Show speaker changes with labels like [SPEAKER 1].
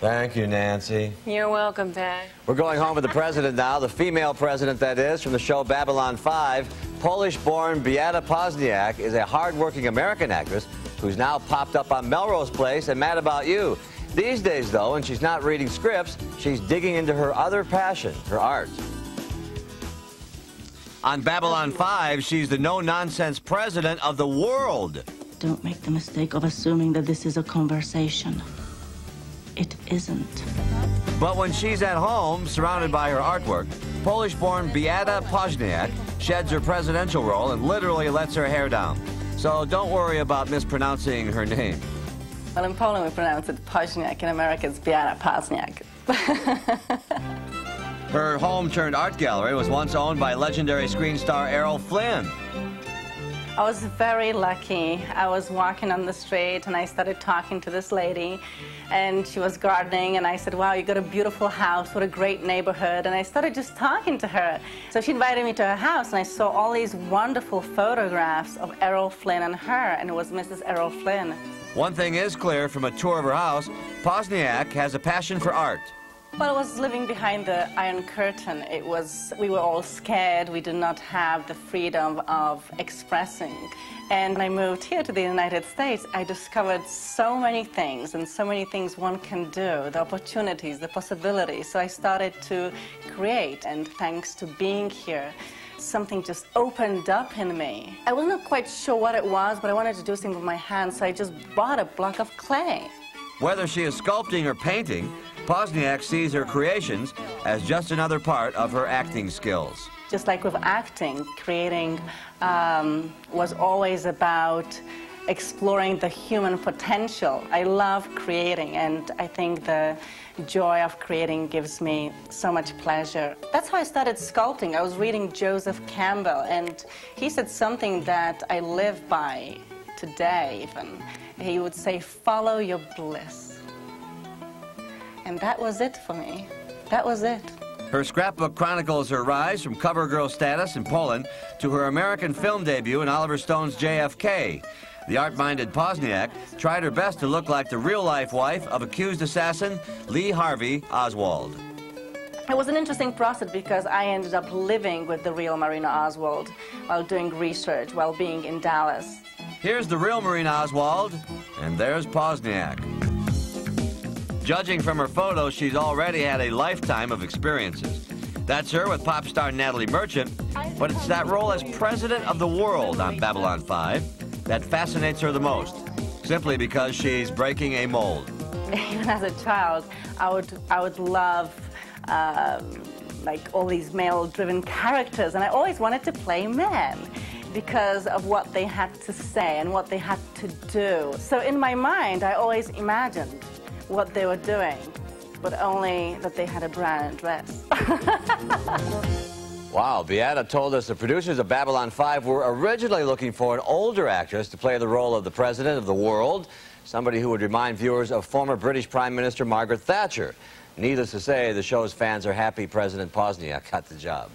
[SPEAKER 1] Thank you, Nancy.
[SPEAKER 2] You're welcome, Dad.
[SPEAKER 1] We're going home with the president now, the female president, that is, from the show Babylon 5. Polish-born Beata Pozniak is a hard-working American actress who's now popped up on Melrose Place and Mad About You. These days, though, when she's not reading scripts, she's digging into her other passion, her art. On Babylon 5, she's the no-nonsense president of the world.
[SPEAKER 3] Don't make the mistake of assuming that this is a conversation. It isn't.
[SPEAKER 1] But when she's at home, surrounded by her artwork, Polish-born Beata Pozniak sheds her presidential role and literally lets her hair down. So don't worry about mispronouncing her name.
[SPEAKER 2] Well, in Poland we pronounce it Pozniak. In America it's Beata Pozniak.
[SPEAKER 1] her home-turned-art gallery was once owned by legendary screen star Errol Flynn.
[SPEAKER 2] I was very lucky. I was walking on the street and I started talking to this lady and she was gardening and I said, wow, you got a beautiful house, what a great neighborhood. And I started just talking to her. So she invited me to her house and I saw all these wonderful photographs of Errol Flynn and her and it was Mrs. Errol Flynn.
[SPEAKER 1] One thing is clear from a tour of her house, Pozniak has a passion for art.
[SPEAKER 2] Well, I was living behind the Iron Curtain. It was, we were all scared. We did not have the freedom of expressing. And when I moved here to the United States, I discovered so many things and so many things one can do, the opportunities, the possibilities. So I started to create, and thanks to being here, something just opened up in me. I wasn't quite sure what it was, but I wanted to do something with my hands, so I just bought a block of clay.
[SPEAKER 1] Whether she is sculpting or painting, Pozniak sees her creations as just another part of her acting skills.
[SPEAKER 2] Just like with acting, creating um, was always about exploring the human potential. I love creating, and I think the joy of creating gives me so much pleasure. That's how I started sculpting. I was reading Joseph Campbell, and he said something that I live by today, even. He would say, follow your bliss. And that was it for me. That was it.
[SPEAKER 1] Her scrapbook chronicles her rise from cover girl status in Poland to her American film debut in Oliver Stone's JFK. The art-minded Pozniak tried her best to look like the real-life wife of accused assassin Lee Harvey Oswald.
[SPEAKER 2] It was an interesting process because I ended up living with the real Marina Oswald while doing research, while being in Dallas.
[SPEAKER 1] Here's the real Marina Oswald, and there's Pozniak. Judging from her photos, she's already had a lifetime of experiences. That's her with pop star Natalie Merchant, but it's that role as president of the world on Babylon 5 that fascinates her the most, simply because she's breaking a mold.
[SPEAKER 2] Even as a child, I would, I would love um, like all these male-driven characters, and I always wanted to play men because of what they had to say and what they had to do. So in my mind, I always imagined what they were doing, but only that they had a brand dress.
[SPEAKER 1] wow, Beata told us the producers of Babylon 5 were originally looking for an older actress to play the role of the president of the world, somebody who would remind viewers of former British Prime Minister Margaret Thatcher. Needless to say, the show's fans are happy President Pozniak got the job.